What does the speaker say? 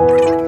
Música